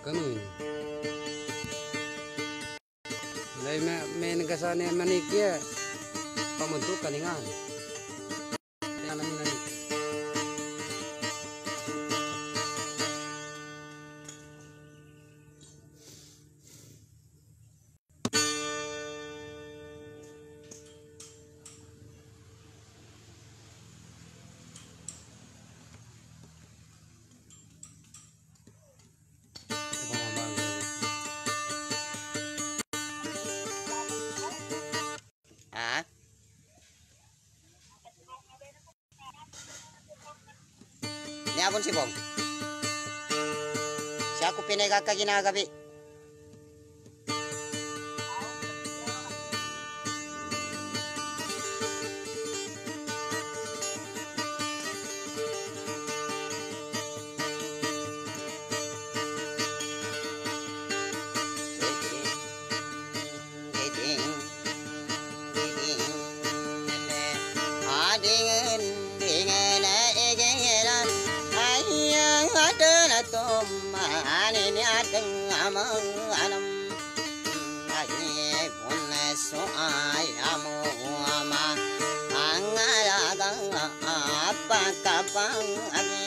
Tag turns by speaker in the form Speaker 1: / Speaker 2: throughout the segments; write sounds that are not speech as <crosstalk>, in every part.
Speaker 1: Kanun, Lai me me nagkasana
Speaker 2: pamantukan ikia ingan. si bong si aku gabi nakapang Allah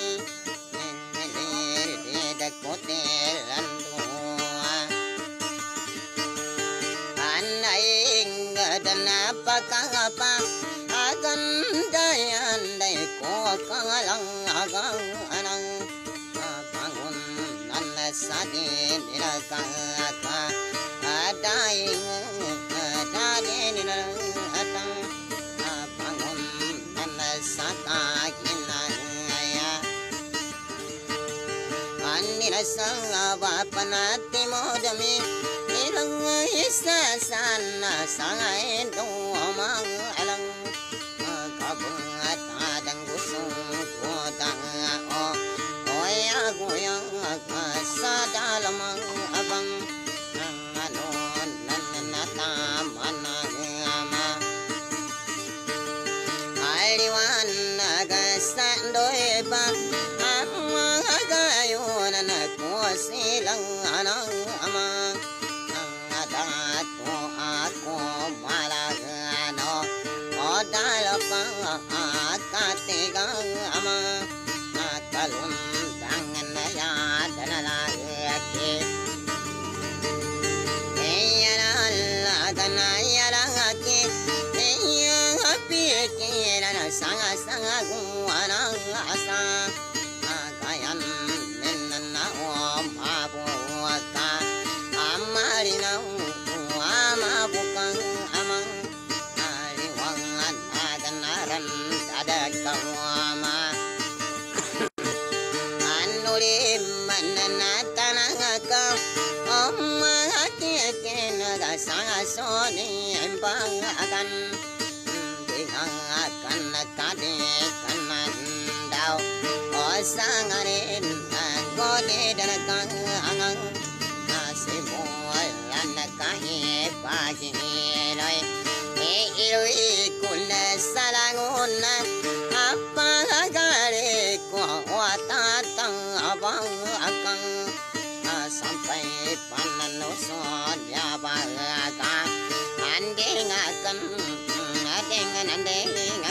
Speaker 2: Anina sanga wapanati modami ilang isa sana sanga ito amang alang kabungat adang gusong sanga soni embangakan Dingangakan sang O go gode dan kang angang Nasimulan kahi e Iiloy kun salangun Apa gare ko watatang abang, akang sampai panan so ya ba baga anding akan ading anding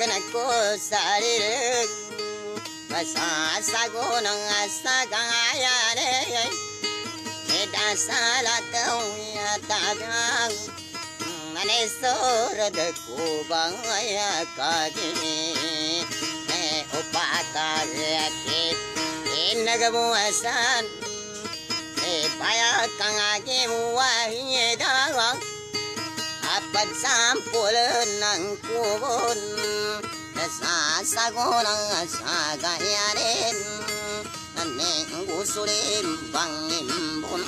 Speaker 2: Natawagan ako sa lirig Masasago ng asagang ayanin salatu ya tagang ane sora de kubang ya kagi e upaka ya ki inagamu asan e paya kangagi muwahi dawang apat sampul ng kubon Nasasagunang sagayarin Naning usulim pangimbun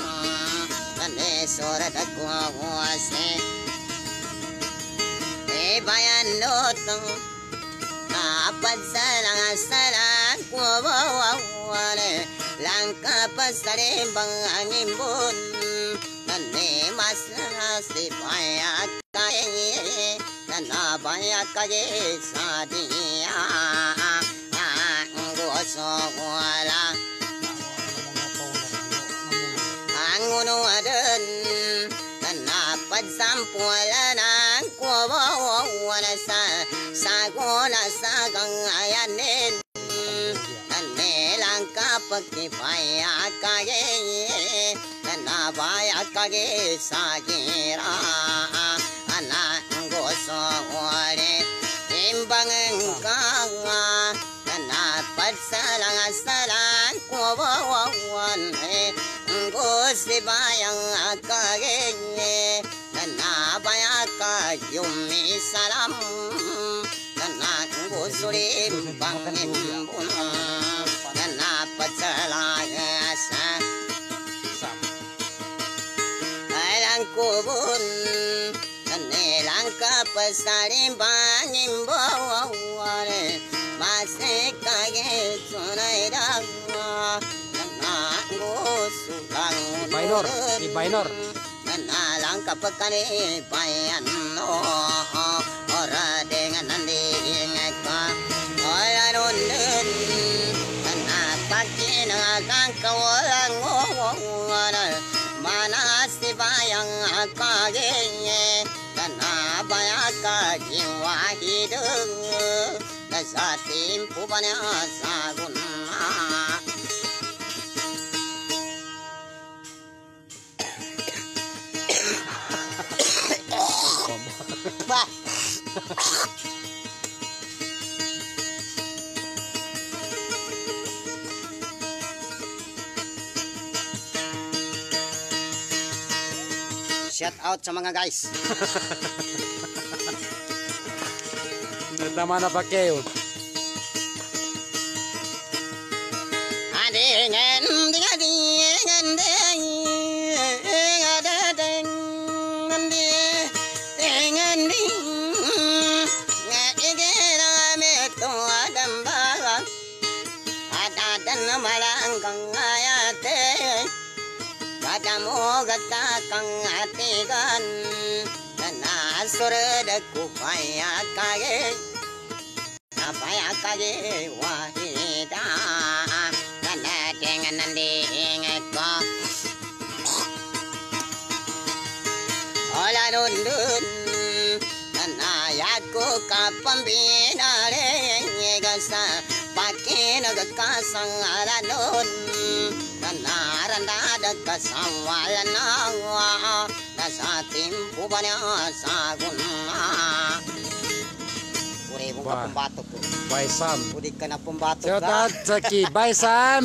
Speaker 2: Nane surat agwawase E bayan notong Apat salang salang kuwawawane Langka pasalim pangimbun Nane masasi payak kaya Nana payak kaya si Ang gusto wala ang unuadan Nanapad sampulan ang kuwawawan sa saguna sa gangayanin Nanelang kapag kipaya kage Nanabaya kage sa gira Anak Alang kubun Kanilang kapasalim pangimbawane Masik kage tunay dagwa Nanang gusulang
Speaker 1: Minor, di minor.
Speaker 2: Nanalang kapag kani Shout out sa mga guys.
Speaker 1: Tama na pa kayo.
Speaker 2: Adingan dingadingan ding adadeng andi dengan ding ngigera nandi eh, ko. ola nun nana yaku kapam binare ingegasa naga kasang ala nun nana randada kasang wala na wa dasatim pubanya sagunna Uri
Speaker 1: mo
Speaker 2: pembatuk Baisam
Speaker 1: Bay Sam.
Speaker 2: Uri ka na pumbatok.
Speaker 1: Sam.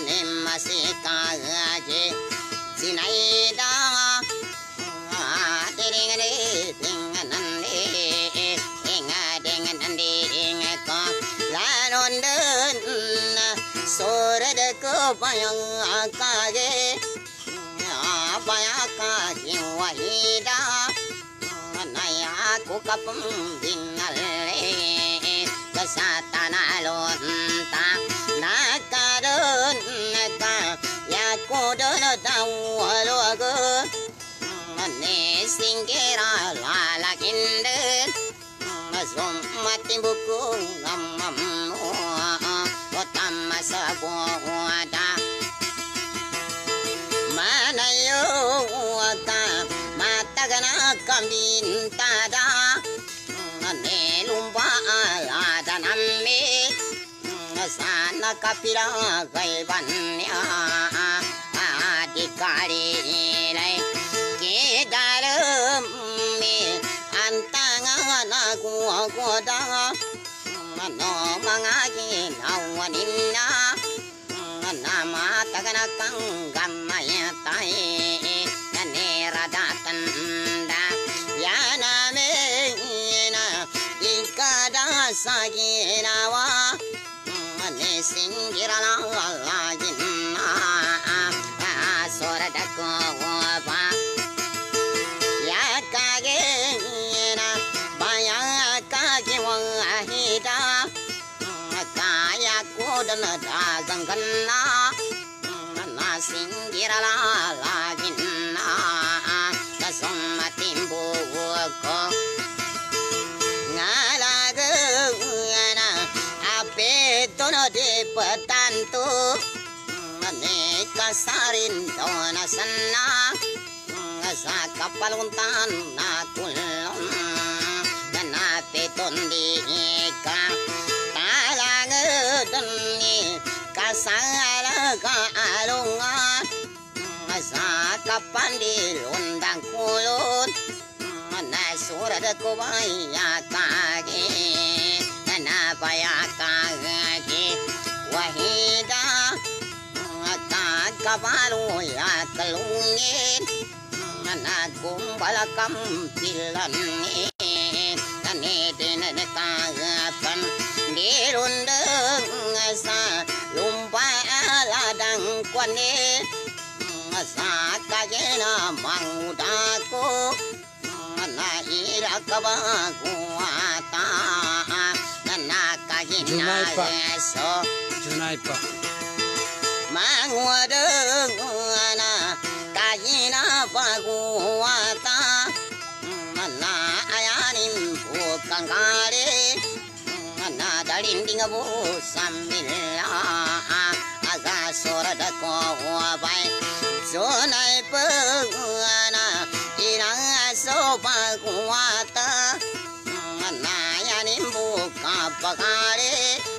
Speaker 1: Anti
Speaker 2: ka marino.
Speaker 1: Kagi.
Speaker 2: Andingan, dingan, dingan, anding. Daday, dingan, dingan, anding. Dapat sampulan ang kubot. Aning gusulim bangimbon. Aning masikagaji. Sinaida. Dingan, dingan, anding. Dingan, dingan, anding. Lanon din sore de ko bayang akage bayaka jiwahida naya ko kapum binale kasatana lonta nakarun ka nói lồn ta? singera la la kindel mazummatin buku gammam otamma sabuada manayo ata matagana kamin tada nelumba ada namme sana kapira gaivan ya. Kuwa koda no mangagi nawaninna nama tagana kangamaya tai kanera datanda yana me ikada saginawa ne singirala la. Dona sanna sa kapaluntan na kulon na petundi ka talang dani kasara ka alunga sa kapandi lundang kulon na surat ko baya kage na baya kage kagabalo ya kalungin na kumbalakam pilan kanitin na kagapan dirundeng sa lumpa aladang kwane sa kagena mangudako na irakabaguata na kagina so.
Speaker 1: Junay pa.
Speaker 2: mangwadana kayina paguwata na ayanin bukangare na dalindinga bu samilla aga sorada ko bai zonai pagana irang so paguwata na ayanin bukapagare nalanding abo sa manipi isa tano di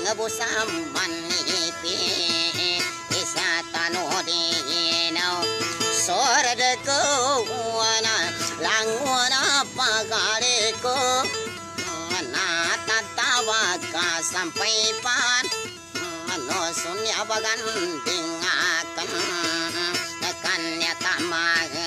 Speaker 2: ngabu saman nipi isa tanuri inau sorga ko wana langwana pagare ko na tatawa ka sampai pan. No sunya bagan dingakan nakanya tamahe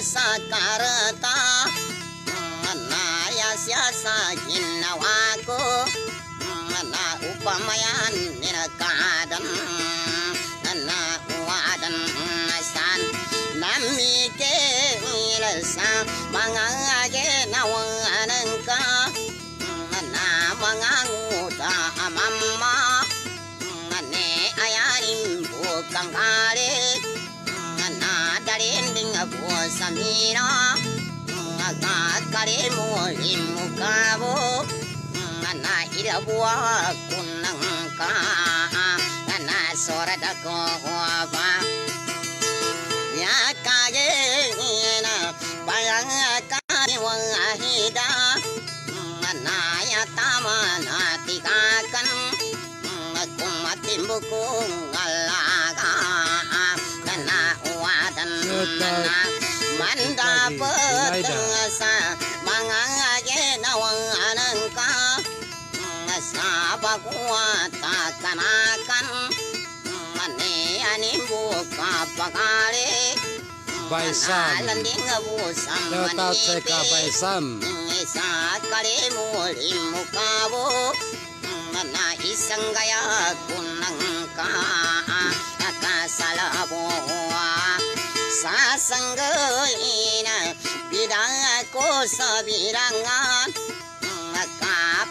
Speaker 2: sakarta mana ya siasa ginawaku mana upamayan nirkadam mana uadan san namike ilasa mo limukabo na ilabuwa kunang ka na sorad ako ba ya kage na bayang kariwang ahida na ya tama na tikakan kung matimbukong alaga na uwadan na mandapat sa mga kuwa takanakan mane ani buka pakare
Speaker 1: baisan
Speaker 2: landing
Speaker 1: busam lewat teka baisan
Speaker 2: isa kare muli mukavo na isang gaya kunang ka
Speaker 1: kasalabo sasang ina
Speaker 2: bidang ko
Speaker 1: sabirangan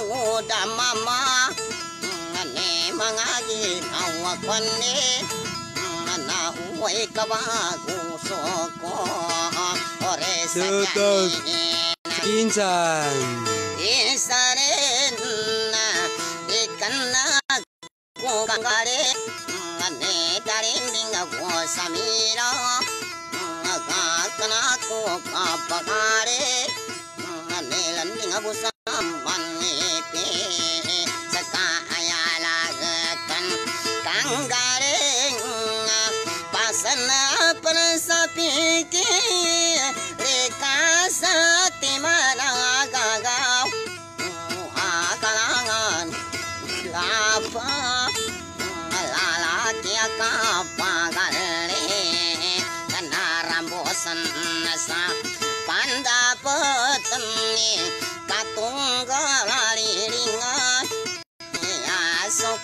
Speaker 2: Mataga mama Ane mga ginawa ko ni. Nauwi ka ba gusto ko Ore sa
Speaker 1: Kinsan.
Speaker 2: Isa rin na ikan na ko kangare ane tarinding ako sa mira kakana ko kapakare ane landing ako sa manipi sa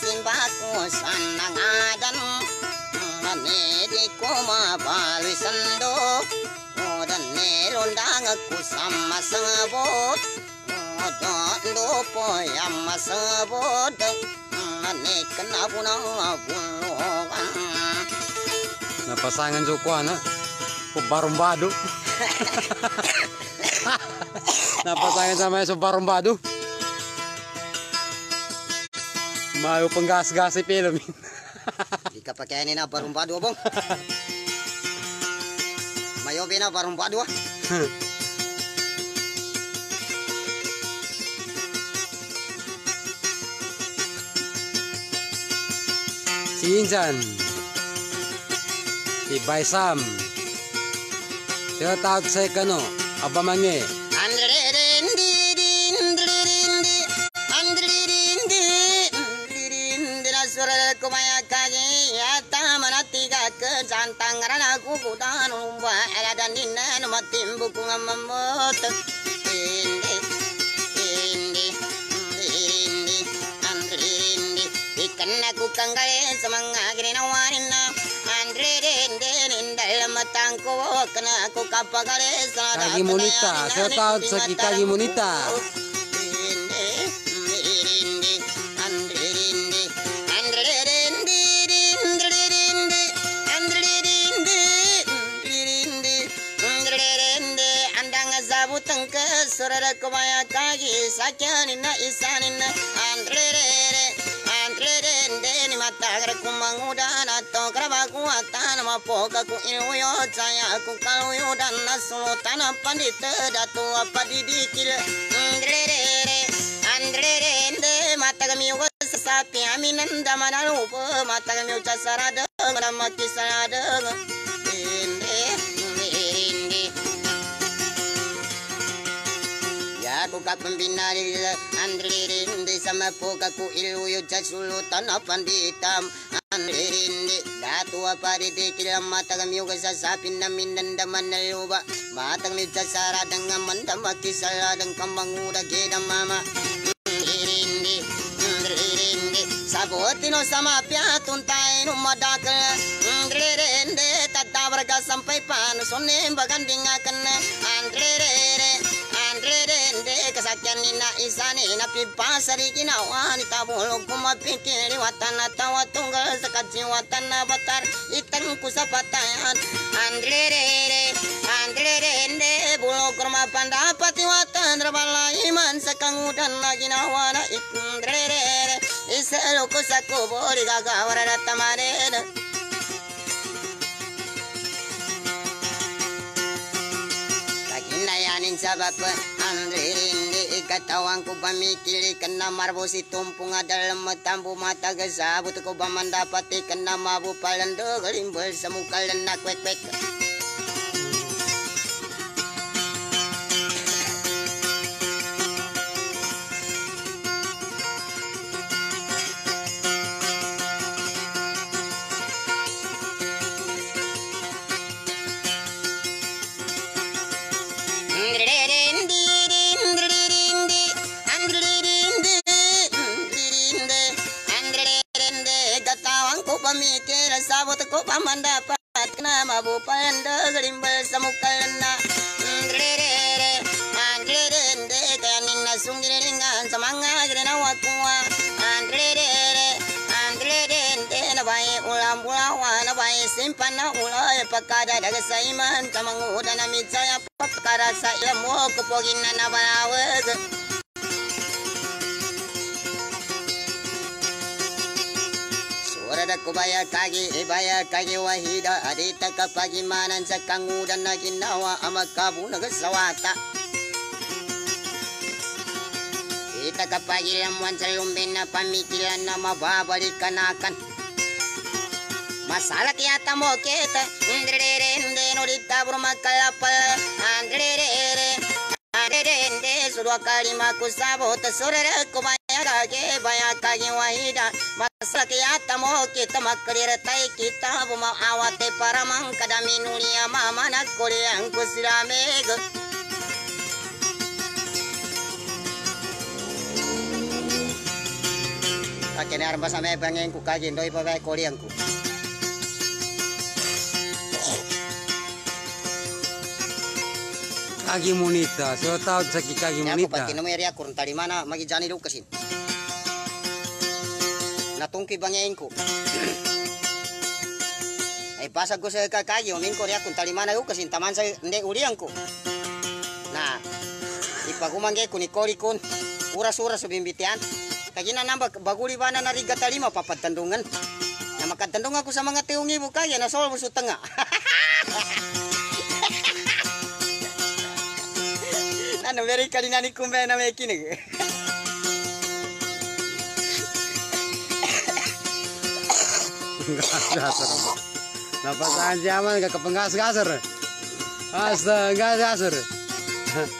Speaker 2: ಸಿಂಹಕ್ಕೂ ನೇದಿ ಕೋಮ ಬಾಲು ಸಂದೋ ಓದನ್ನೇ Nah,
Speaker 1: pasangan Joko anak Subarumbadu. <laughs> <laughs> nah, pasangan sama Subarumbadu. Mayo pang gas-gas si Pilo.
Speaker 2: Di ini pakainin na dua bang. Mayo bina dua.
Speaker 1: si Injan si Baisam
Speaker 2: si tawag sa ikano abamangi Andre Sangaran aku kudan umba eladan matim buku ngamamot Indi, indi, indi, indi Ikan aku indi, aku
Speaker 1: monita, monita.
Speaker 2: ಸುರರ ಕುಮಯಕ್ಕಾಗಿ ಸಖ್ಯ ನಿನ್ನ ಇಸ ನಿನ್ನ ಆಂಧ್ರೇ ni matagre kumangudana tokrabaku atana mapokaku inuyo cayaku kaluyo dan nasulutana pandita datu apa didikil ndrerere andrerende matagami sapi aminanda manalupa matagami ucasarada ngramakisarada kuka pembinari andririndi sama poka ku ilwuyu jasulu tanah panditam andririndi datua pariti kilam matagam yuga sasapin namin dandaman naluba batang mi jasara dengan mandam kisala dan kambang uda geda mama. Andririndi andririndi sabotino sama piatun tainu madakal. Andririndi tadabraga sampai panu sonim bagandingakan andririndi sakenina isanina pipansarikina wanitabulonkuma pinkiri watanata watungasa kacin watana batar itankusa patayan andlerere andlerende bulokurma pandapati watandra balaiman sakangudanaginawana itndrerere iselukusa kuboriga gawarara tamarera nanayanin sa bapa ang ririndi ikatawan ko ba mikili ka na marbusi Tumpung adalam matambo matagasabot ko ba man dapat ikan na mabupalan dogalimbo sa mukalan na kwek kwek ula e pagkada daga saiman tamangu udana mitsaya pagkara sa ila mo kupogin na nabarawag Surada kubaya kagi ibaya kagi wahida. Adita kapagi manan sa kangudan na ginawa amakabu nagasawata Ita kapagi lamuan sa lumbin na pamikilan na mababalik akan ಮಸಾಲಕ್ಕೆ ತಮ್ಮ ಕೇತ ಇಂದ್ರಡೇರೆ ಹಿಂದೆ ನುಡಿದ್ದ ಬ್ರಹ್ಮ ಕಲ್ಲಪ್ಪಲ ಆಂದ್ರಡೇರೆ ಆಂದ್ರಡೇಂದೆ ಸುರುವ ಕಾಳಿ ಮಾಕು ಸಾಬೋತ ಸುರರ ಕುಮಾಯಗಾಗೆ ಭಯಕ್ಕಾಗಿ ವಹಿದ ಮಸಲಕ್ಕೆ ತಮ್ಮ ಕೇತ ಮಕ್ಕಳಿರ ತೈ ಕಿತಾಬು ಆವತೆ ಪರಮಂಕದ ಮಿನುಳಿಯ ಮಾಮನ ಕೊಳಿ ಅಂಕುಸಿರ ಮೇಘ kakene arba sampai bangeng ku kagin doi pakai kori angku
Speaker 1: kaki monita, Saya tahu sakit kaki
Speaker 2: ya,
Speaker 1: monita.
Speaker 2: Nampu pati, nomer area ya, iría Tadi mana, magi jani lukasin. Natungki banyain ko. Ay eh, basag kaki om kakayo, min ko tadi mana talimana lukasin, taman sa Nah, ipa ko. Na, ipagumangge kun, ura sura uras-uras subimbitian. Kagina nambag, baguli ba na nariga talima papatandungan. Na makatandung aku sama mga tiungi mo kaya, nasolvo tengah. Hahaha. <laughs> Ano, very kanina ni kumbe na may kinig.
Speaker 1: Gasar. Napasahan siya man kakapanggas-gasar. Asta gas-gasar.
Speaker 2: Ading-anding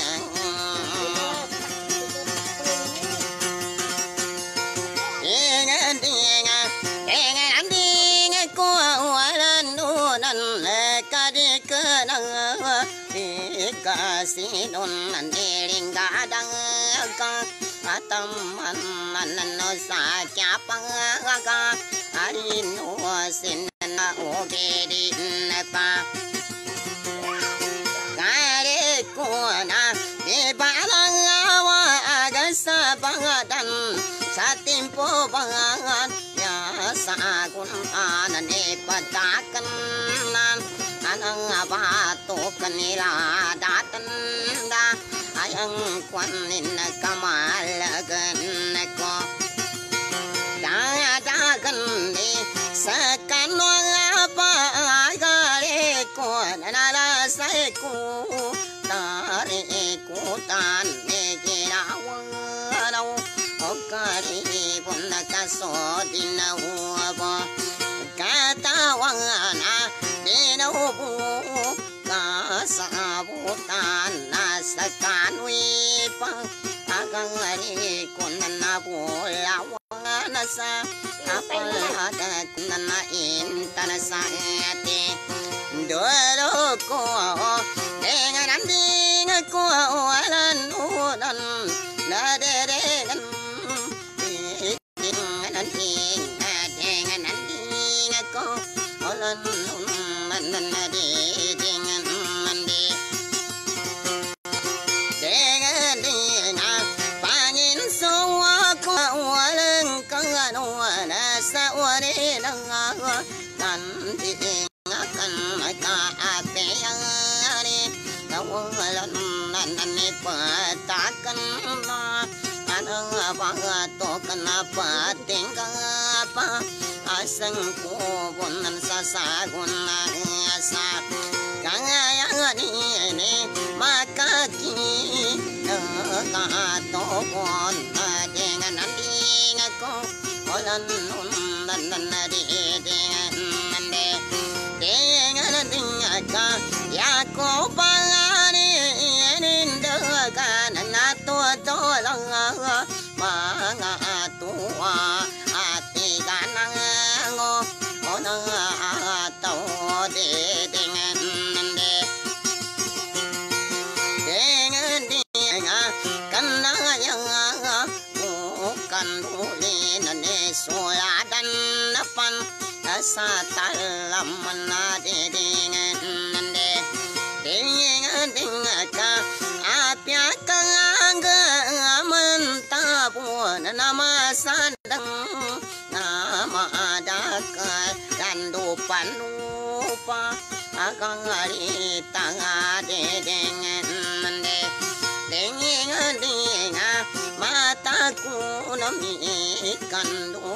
Speaker 2: ikasinon nandiring gadang ka ataman nanano sa kyapang ka arino sin na ogedin pa. Kare ko na di balang awa agasa bangadan sa băng bangan ya sa kun anan ipatakan nan anang abato kanila datanda ayang kwanin kamalagan ko gần đi sa kanwa pa gare ko nanala sa ko tare ko tan ne ginawang Okari punna kaso dinawa katawana dinawu kasabutan nasa kanwi pang agangari kunana bulawana sa kapalada kunana intana sa ete dolo ko dengan anding ko walan udan la derengan nanani patakan na anang abato kenapa tinggal apa asang kubunan sasagun asa kangayang ini makaki nakatokon dengan nanti ako walan nan sa ta lam na de. De dengan nande dengan dengan ka, a pya ka ang man ta bu na ma san dang. Na ma da ka, dan do pan nama adaka kandu panupa ri ta tanga de. De nan de de ding ma ta ku na mi kan do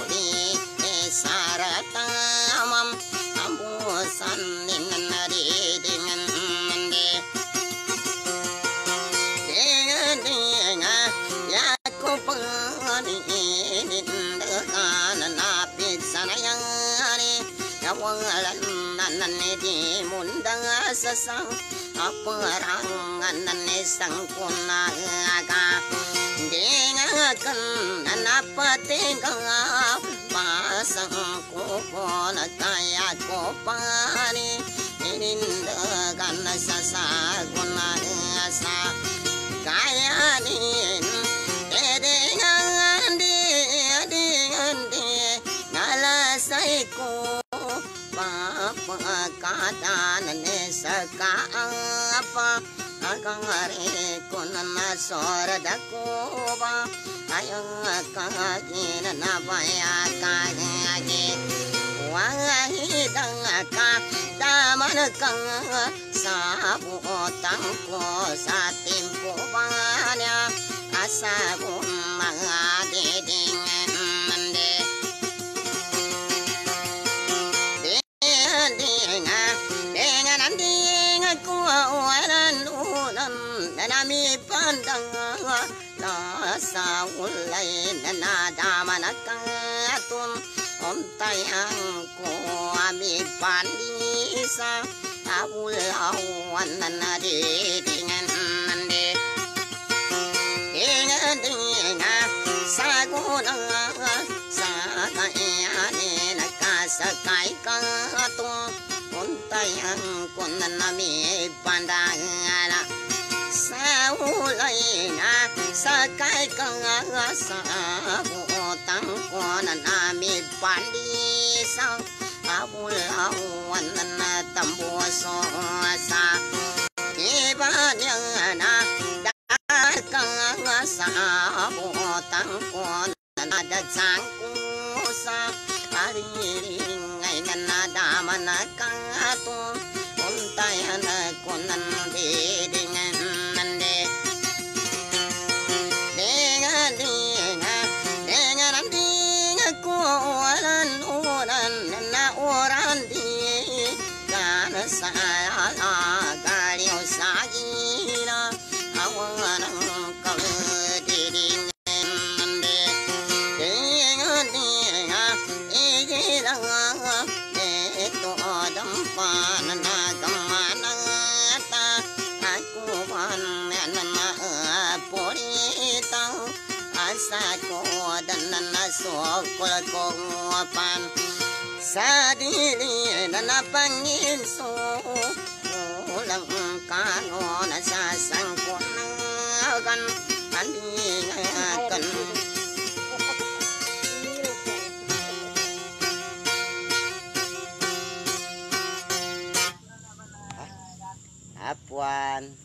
Speaker 2: sesang aperangan isang kunaga dingakan napatingga pasang kupon kaya kupang ka apa? Kangari kun na sor da ayang kangari na ba ya ka ge ge wahi dang ka da man kang bu tang ko sa nanami pandang nasa ulay nanada manakatun ontay ang ko ami pandisa awulawan nanadidingan nande dengan dengan sagunang sa kayane nakasakay ka tung laina sakai kanga sa utang kona nami bali sang abula wanana tambo so sa iba nyana kanga sa utang kona da sang sa ari ngai nana damana kanga tu untai hana konan be pan sadili na na pangin so lang kano na sa sangko nagan paningakan <laughs> Apuan.